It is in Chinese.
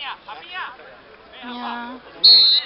呀，呀，阿。